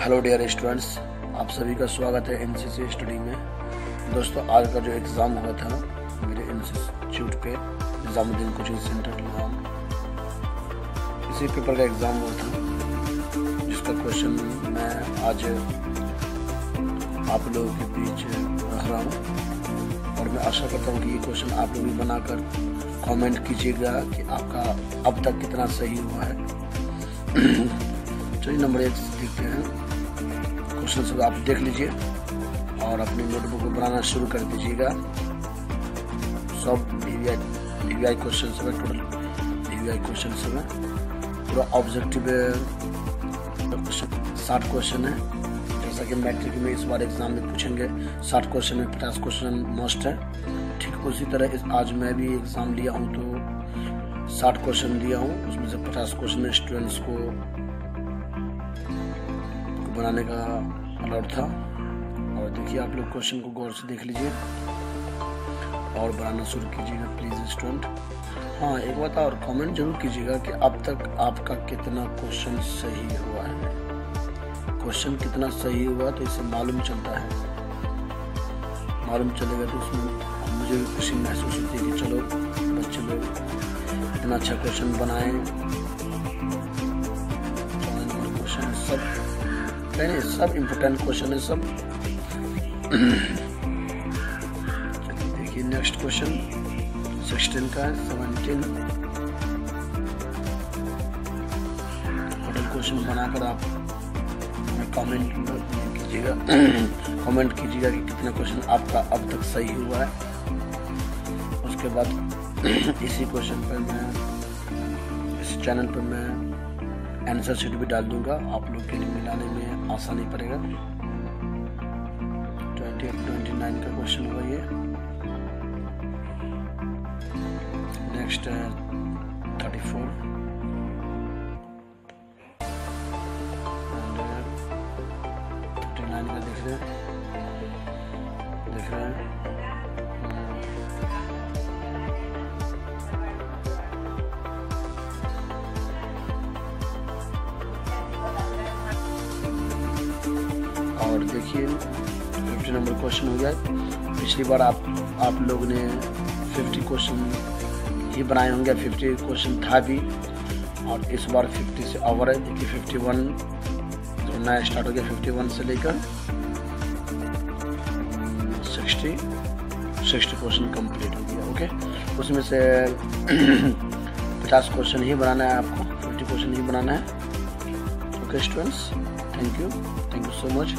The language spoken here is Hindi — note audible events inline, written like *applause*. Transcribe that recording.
हेलो डियर स्टूडेंट्स, आप सभी का स्वागत है एनसीसी स्टडी में। दोस्तों, आज का जो एग्ज़ाम हुआ था मेरे इंस्टीट्यूट पे निज़ामुद्दीन कोचिंग सेंटर नाम। इसी पेपर का एग्ज़ाम हुआ था, जिसका क्वेश्चन मैं आज आप लोगों के बीच रख रहा हूँ। और मैं आशा करता हूँ कि ये क्वेश्चन आप लोग भी बनाकर कमेंट कीजिएगा कि आपका अब तक कितना सही हुआ है। *clears throat* चलिए नंबर एक देखते हैं। क्वेश्चन सब आप देख लीजिए और अपनी नोटबुक को बनाना शुरू कर दीजिएगा। सब डी आई क्वेश्चन सब टोटल डी आई क्वेश्चन सब पूरा ऑब्जेक्टिव साठ क्वेश्चन है। जैसा कि मैट्रिक में इस बार एग्ज़ाम में पूछेंगे, साठ क्वेश्चन में पचास क्वेश्चन मोस्ट है। ठीक उसी तरह इस आज मैं भी एग्ज़ाम लिया हूँ तो साठ क्वेश्चन लिया हूँ। उसमें से पचास क्वेश्चन स्टूडेंट्स को बनाने का अलाउड था। और देखिए, आप लोग क्वेश्चन को गौर से देख लीजिए। और बनाना शुरू कीजिएगा प्लीज़ स्टूडेंट हाँ एक बात और कमेंट ज़रूर कीजिएगा कि अब तक आपका कितना क्वेश्चन सही हुआ है। क्वेश्चन कितना सही हुआ तो इससे मालूम चलता है। मालूम चलेगा तो उसमें मुझे भी खुशी महसूस होती है कि चलो, बच्चे लोग इतना अच्छा क्वेश्चन बनाए। क्वेश्चन सब नहीं सब इम्पोर्टेंट क्वेश्चन है सब। देखिए नेक्स्ट क्वेश्चन सिक्सटीन का है सेवनटीन टोटल क्वेश्चन बनाकर आप कमेंट कीजिएगा। कमेंट कीजिएगा कि कितना क्वेश्चन आपका अब तक सही हुआ है। उसके बाद इसी क्वेश्चन पर मैं, इस चैनल पर मैं आंसर शीट भी डाल दूँगा। आप लोग के लिए मिलाने में आसानी पड़ेगा। का क्वेश्चन हुआ ये। नेक्स्ट है थर्टी फोर थर्टी नाइन का देख रहे हैं। देख रहे हैं। देखिए फिफ्टी नंबर क्वेश्चन हो गया। पिछली बार आप आप लोग ने फिफ्टी क्वेश्चन ही बनाए होंगे फिफ्टी क्वेश्चन था भी, और इस बार फिफ्टी से ओवर है, देखिए फिफ्टी वन जो नया स्टार्ट हो गया फिफ्टी वन से लेकर सिक्सटी सिक्सटी क्वेश्चन कंप्लीट हो गया ओके उसमें से *clears throat* पचास क्वेश्चन ही बनाना है आपको फिफ्टी क्वेश्चन ही बनाना है। Okay students thank you thank you so much